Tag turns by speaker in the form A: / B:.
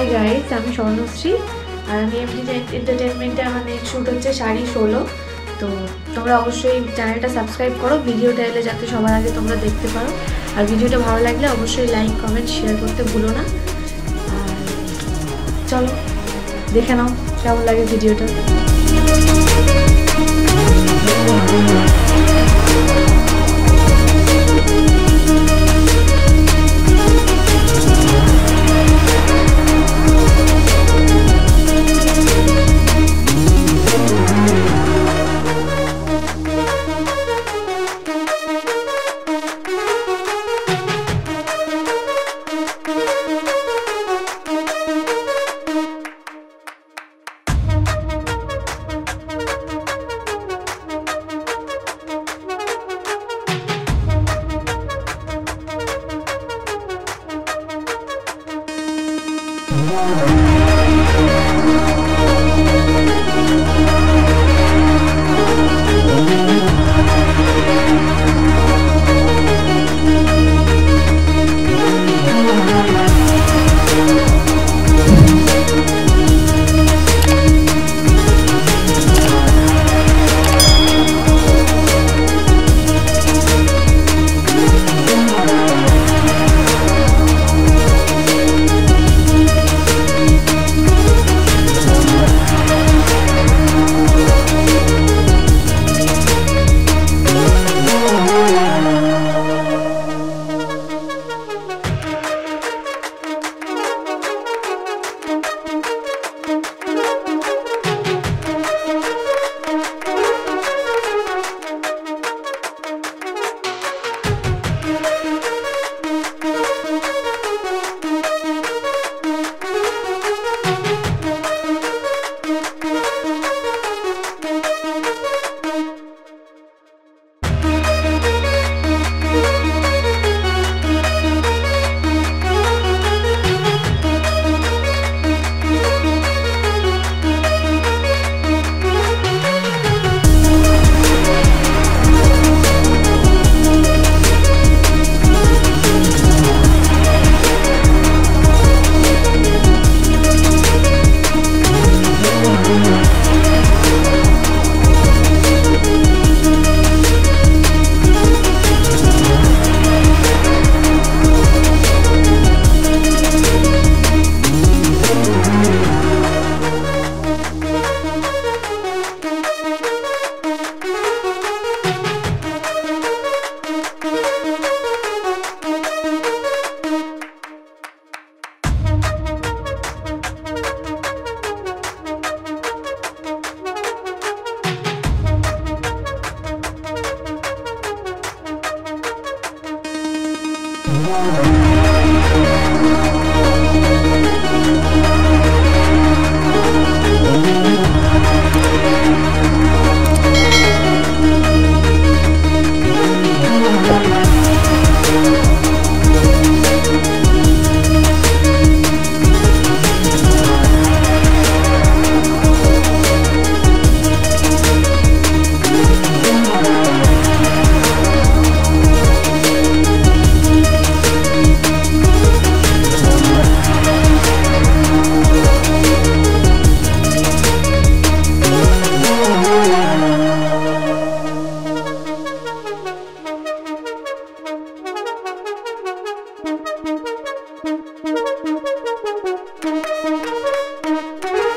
A: তনুশ্রী আর আমি এমনি এন্টারটেনমেন্টে আমার নেক্সট শ্যুট হচ্ছে শাড়ি ষোলো। তো তোমরা অবশ্যই চ্যানেলটা সাবস্ক্রাইব করো ভিডিওটা এলে যাতে সবার আগে তোমরা দেখতে পারো। আর ভিডিওটা ভালো লাগলে অবশ্যই লাইক কমেন্ট শেয়ার করতে ভুলো না। চলো, দেখে নাও কেমন লাগে ভিডিওটা Música
B: Música Thank you.